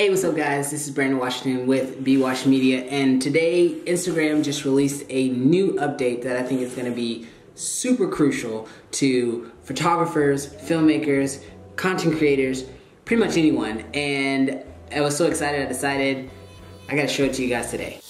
Hey, what's up guys? This is Brandon Washington with BWash Media and today Instagram just released a new update that I think is going to be super crucial to photographers, filmmakers, content creators, pretty much anyone. And I was so excited I decided I got to show it to you guys today.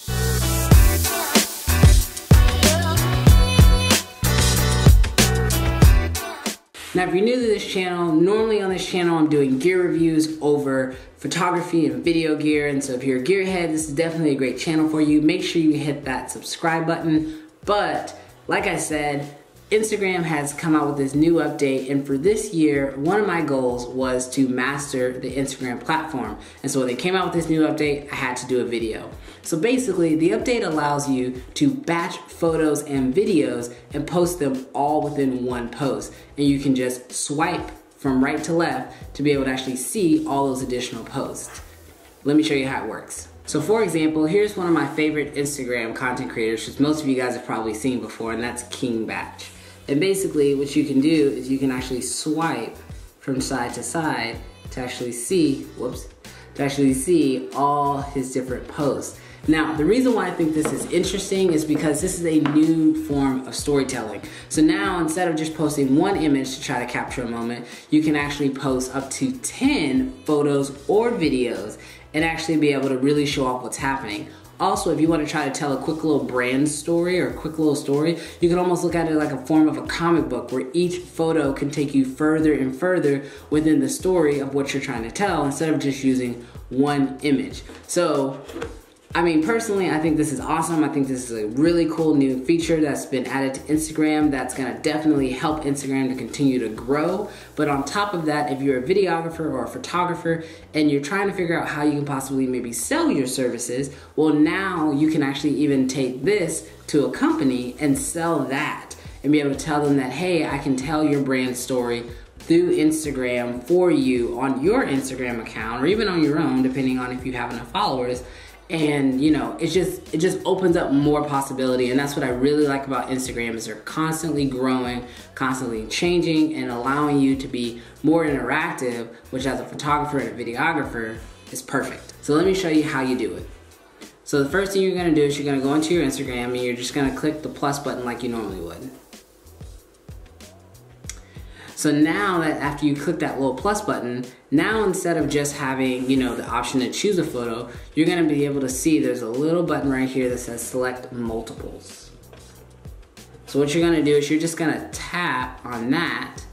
Now, if you're new to this channel, normally on this channel I'm doing gear reviews over photography and video gear. And so if you're a gearhead, this is definitely a great channel for you. Make sure you hit that subscribe button. But like I said, Instagram has come out with this new update, and for this year, one of my goals was to master the Instagram platform. And so when they came out with this new update, I had to do a video. So basically, the update allows you to batch photos and videos and post them all within one post. And you can just swipe from right to left to be able to actually see all those additional posts. Let me show you how it works. So for example, here's one of my favorite Instagram content creators, which most of you guys have probably seen before, and that's King Bach. And basically what you can do is you can actually swipe from side to side to actually see, whoops, to actually see all his different posts. Now, the reason why I think this is interesting is because this is a new form of storytelling. So now, instead of just posting one image to try to capture a moment, you can actually post up to 10 photos or videos and actually be able to really show off what's happening. Also, if you want to try to tell a quick little brand story or a quick little story, you can almost look at it like a form of a comic book where each photo can take you further and further within the story of what you're trying to tell instead of just using one image. So I mean, personally, I think this is awesome. I think this is a really cool new feature that's been added to Instagram that's gonna definitely help Instagram to continue to grow. But on top of that, if you're a videographer or a photographer and you're trying to figure out how you can possibly maybe sell your services, well, now you can actually even take this to a company and sell that and be able to tell them that, hey, I can tell your brand story through Instagram for you on your Instagram account or even on your own, depending on if you have enough followers and you know it just it just opens up more possibility. And that's what i really like about instagram is they're constantly growing constantly changing and allowing you to be more interactive which as a photographer and a videographer is perfect. So let me show you how you do it. So the first thing you're going to do is you're going to go into your instagram and you're just going to click the plus button like you normally would so now that after you click that little plus button, now instead of just having, you know, the option to choose a photo, you're gonna be able to see there's a little button right here that says select multiples. So what you're gonna do is you're just gonna tap on that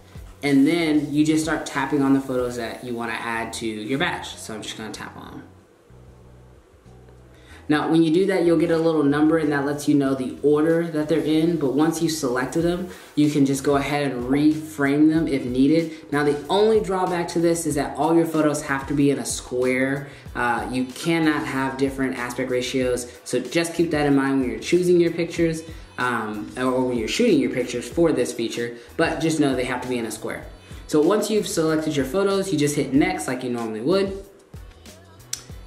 and then you just start tapping on the photos that you wanna add to your batch. So I'm just gonna tap on them. Now, when you do that, you'll get a little number and that lets you know the order that they're in. But once you selected them, you can just go ahead and reframe them if needed. Now, the only drawback to this is that all your photos have to be in a square. Uh, you cannot have different aspect ratios. So just keep that in mind when you're choosing your pictures um, or when you're shooting your pictures for this feature. But just know they have to be in a square. So once you've selected your photos, you just hit next like you normally would.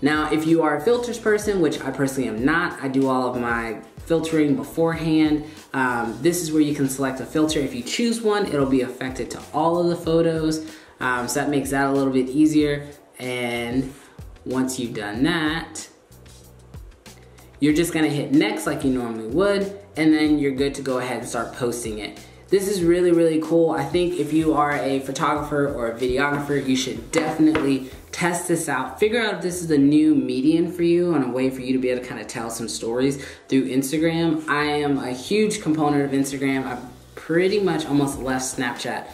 Now, if you are a filters person, which I personally am not, I do all of my filtering beforehand. Um, this is where you can select a filter. If you choose one, it'll be affected to all of the photos. Um, so that makes that a little bit easier. And once you've done that, you're just gonna hit next like you normally would, and then you're good to go ahead and start posting it. This is really, really cool. I think if you are a photographer or a videographer, you should definitely test this out. Figure out if this is a new medium for you and a way for you to be able to kind of tell some stories through Instagram. I am a huge component of Instagram. I've pretty much almost left Snapchat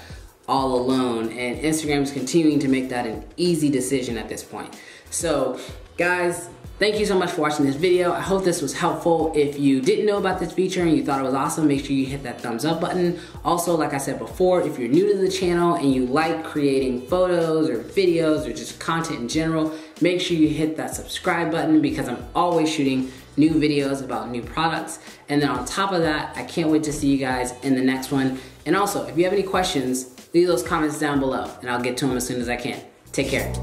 all alone and Instagram is continuing to make that an easy decision at this point. So guys, Thank you so much for watching this video. I hope this was helpful. If you didn't know about this feature and you thought it was awesome, make sure you hit that thumbs up button. Also, like I said before, if you're new to the channel and you like creating photos or videos or just content in general, make sure you hit that subscribe button because I'm always shooting new videos about new products. And then on top of that, I can't wait to see you guys in the next one. And also, if you have any questions, leave those comments down below and I'll get to them as soon as I can. Take care.